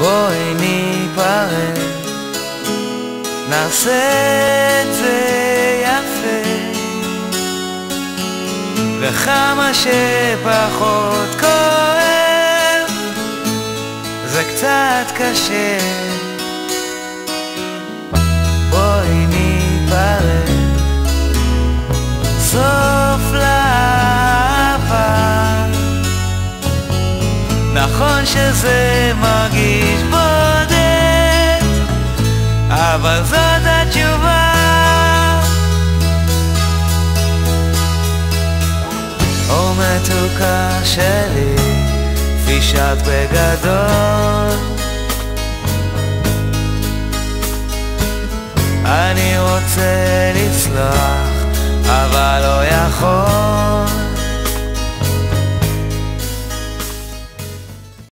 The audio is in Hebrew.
בואי ניפרד, נעשה את זה יפה, וכמה שפחות כואב, זה קצת קשה. בואי ניפרד, סוף נכון שזה מרגיש בודד, אבל זאת התשובה. או מתוקה שלי, פישת בגדול. אני רוצה לסלוח, אבל לא יכול.